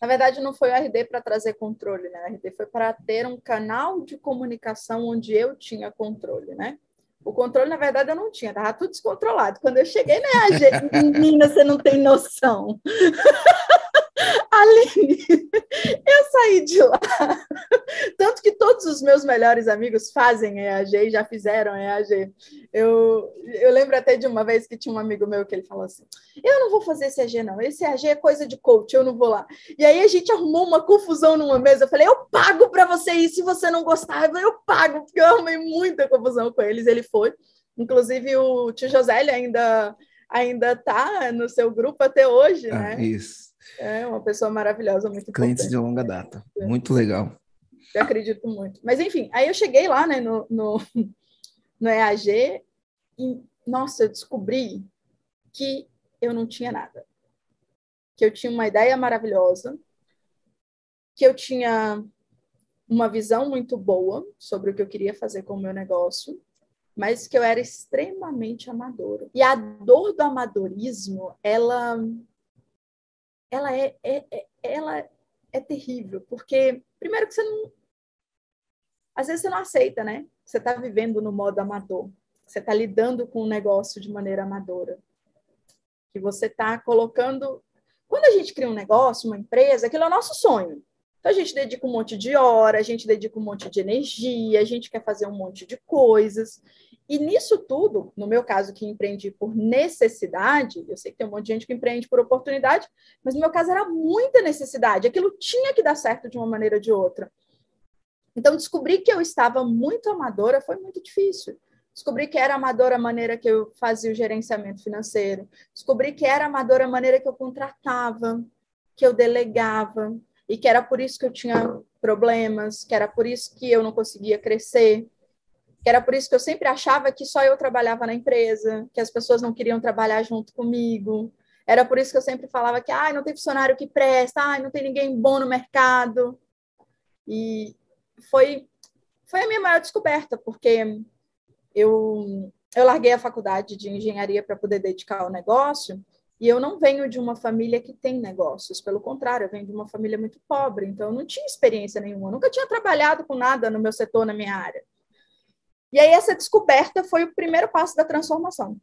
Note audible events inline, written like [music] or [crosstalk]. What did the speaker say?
Na verdade, não foi o RD para trazer controle, né? O RD foi para ter um canal de comunicação onde eu tinha controle, né? O controle, na verdade, eu não tinha, estava tudo descontrolado. Quando eu cheguei na EAG, [laughs] menina, você não tem noção. Aline, eu saí de lá. Tanto que todos os meus melhores amigos fazem EAG e já fizeram EAG. Eu, eu lembro até de uma vez que tinha um amigo meu que ele falou assim: Eu não vou fazer esse EAG, não. Esse EAG é coisa de coach, eu não vou lá. E aí a gente arrumou uma confusão numa mesa. Eu falei: Eu pago para você ir se você não gostar. Eu, falei, eu pago, porque eu arrumei muita confusão com eles. Ele foi. Inclusive, o tio José ainda ainda está no seu grupo até hoje, ah, né? Isso. É uma pessoa maravilhosa, muito Clientes importante. de longa data. Muito legal. Eu acredito muito. Mas, enfim, aí eu cheguei lá né, no, no, [laughs] no EAG e, nossa, eu descobri que eu não tinha nada. Que eu tinha uma ideia maravilhosa, que eu tinha uma visão muito boa sobre o que eu queria fazer com o meu negócio, mas que eu era extremamente amadora. E a dor do amadorismo, ela ela é, é, é, ela é terrível, porque primeiro que você não às vezes você não aceita, né? Você está vivendo no modo amador. Você está lidando com o negócio de maneira amadora. Que você está colocando. Quando a gente cria um negócio, uma empresa, aquilo é o nosso sonho. Então a gente dedica um monte de hora, a gente dedica um monte de energia, a gente quer fazer um monte de coisas. E nisso tudo, no meu caso, que empreendi por necessidade, eu sei que tem um monte de gente que empreende por oportunidade, mas no meu caso era muita necessidade, aquilo tinha que dar certo de uma maneira ou de outra. Então, descobrir que eu estava muito amadora foi muito difícil. Descobri que era amadora a maneira que eu fazia o gerenciamento financeiro. Descobri que era amadora a maneira que eu contratava, que eu delegava, e que era por isso que eu tinha problemas, que era por isso que eu não conseguia crescer que era por isso que eu sempre achava que só eu trabalhava na empresa, que as pessoas não queriam trabalhar junto comigo. Era por isso que eu sempre falava que ah, não tem funcionário que presta, ah, não tem ninguém bom no mercado. E foi, foi a minha maior descoberta, porque eu, eu larguei a faculdade de engenharia para poder dedicar ao negócio, e eu não venho de uma família que tem negócios, pelo contrário, eu venho de uma família muito pobre, então eu não tinha experiência nenhuma, nunca tinha trabalhado com nada no meu setor, na minha área. E aí essa descoberta foi o primeiro passo da transformação.